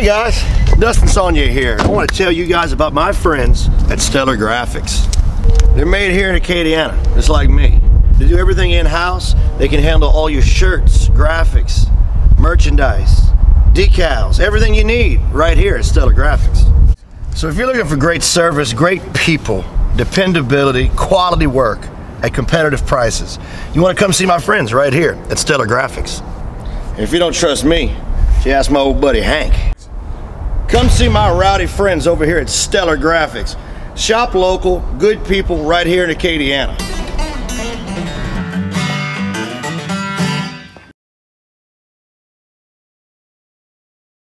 Hey guys, Dustin Sonnier here. I want to tell you guys about my friends at Stellar Graphix. They're made here in Acadiana, just like me. They do everything in-house. They can handle all your shirts, graphics, merchandise, decals, everything you need right here at Stellar Graphix. So if you're looking for great service, great people, dependability, quality work at competitive prices, you want to come see my friends right here at Stellar Graphix. If you don't trust me, you ask my old buddy Hank. Come see my rowdy friends over here at Stellar Graphix. Shop local, good people right here in Acadiana.